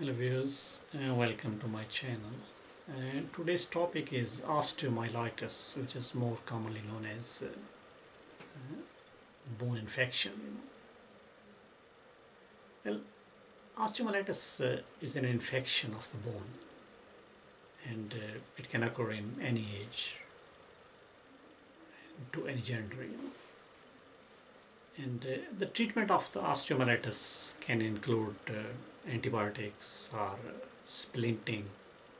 Hello viewers, uh, welcome to my channel. Uh, today's topic is osteomyelitis, which is more commonly known as uh, uh, bone infection. Well, osteomyelitis uh, is an infection of the bone, and it can occur in any age, to any gender. You know. And uh, the treatment of the osteomyelitis can include uh, antibiotics or uh, splinting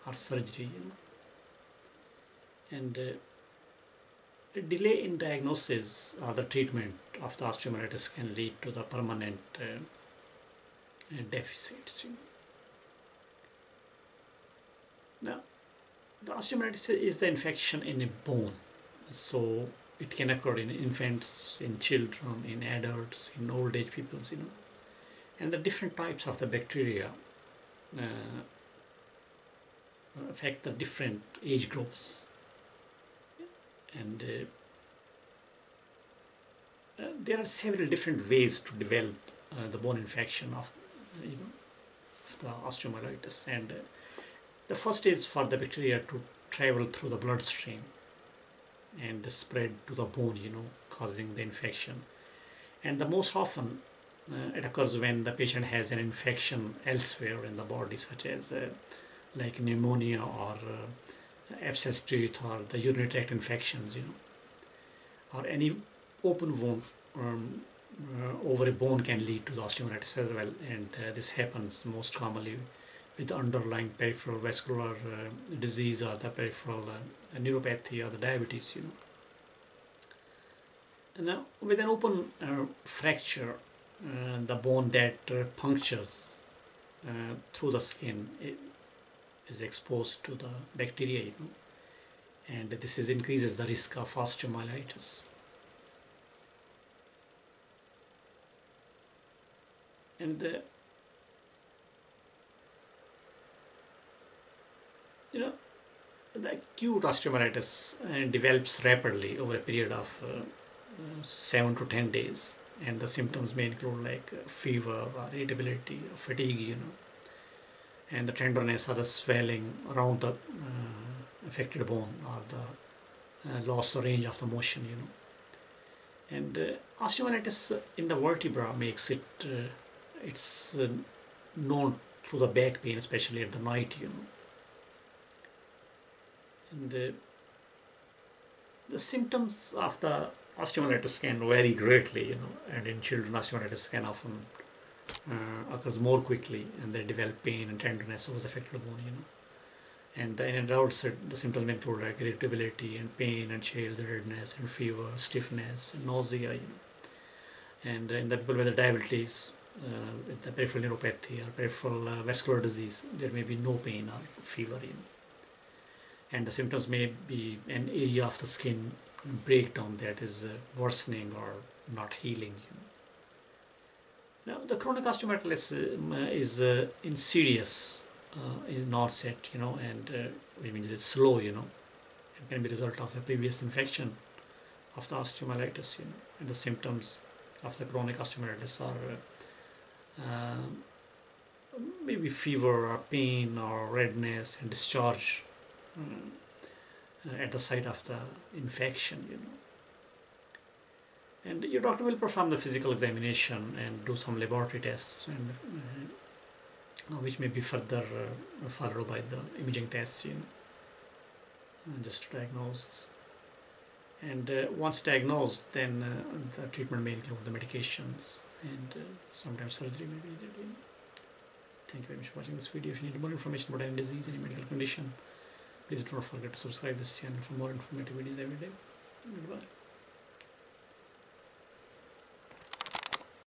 or surgery. You know. And uh, delay in diagnosis or the treatment of the osteomyelitis can lead to the permanent uh, deficits. You know. Now, the osteomyelitis is the infection in a bone. So it can occur in infants, in children, in adults, in old age people, you know. And the different types of the bacteria uh, affect the different age groups. And uh, uh, there are several different ways to develop uh, the bone infection of, you know, of the osteomyelitis. And uh, the first is for the bacteria to travel through the bloodstream and spread to the bone, you know, causing the infection. And the most often uh, it occurs when the patient has an infection elsewhere in the body, such as uh, like pneumonia or uh, abscess tooth or the urinary tract infections, you know, or any open wound um, uh, over a bone can lead to the osteomyelitis as well, and uh, this happens most commonly with underlying peripheral vascular uh, disease or the peripheral uh, neuropathy or the diabetes, you know. And now, with an open uh, fracture, uh, the bone that uh, punctures uh, through the skin is exposed to the bacteria, you know, and this is increases the risk of osteomyelitis. And the you know, the acute osteomyelitis uh, develops rapidly over a period of uh, uh, 7 to 10 days and the symptoms may include like uh, fever or irritability or fatigue you know and the tenderness or the swelling around the uh, affected bone or the uh, loss of range of the motion you know. And osteomyelitis in the vertebra makes it it's known through the back pain especially at the night you know and uh, the symptoms of the osteomyelitis can vary greatly, you know, and in children osteomyelitis can often uh, occurs more quickly and they develop pain and tenderness over the affected bone, you know. And in adults, the symptoms may include like irritability and pain and chills, redness and fever, stiffness, and nausea, you know. And in the people with the diabetes, uh, with the peripheral neuropathy or peripheral uh, vascular disease, there may be no pain or fever, you know and the symptoms may be an area of the skin breakdown that is uh, worsening or not healing. Now, the chronic osteomyelitis uh, is uh, insidious uh, in onset, you know, and uh, it's slow, you know. It can be a result of a previous infection of the osteomyelitis, you know, and the symptoms of the chronic osteomyelitis are uh, maybe fever or pain or redness and discharge at the site of the infection, you know. And your doctor will perform the physical examination and do some laboratory tests, and uh, which may be further uh, followed by the imaging tests, you know, just to diagnose. And uh, once diagnosed, then uh, the treatment may include the medications and uh, sometimes surgery may be needed. Thank you very much for watching this video. If you need more information about any disease, any medical condition, please don't forget to subscribe this channel for more informative videos every day. Goodbye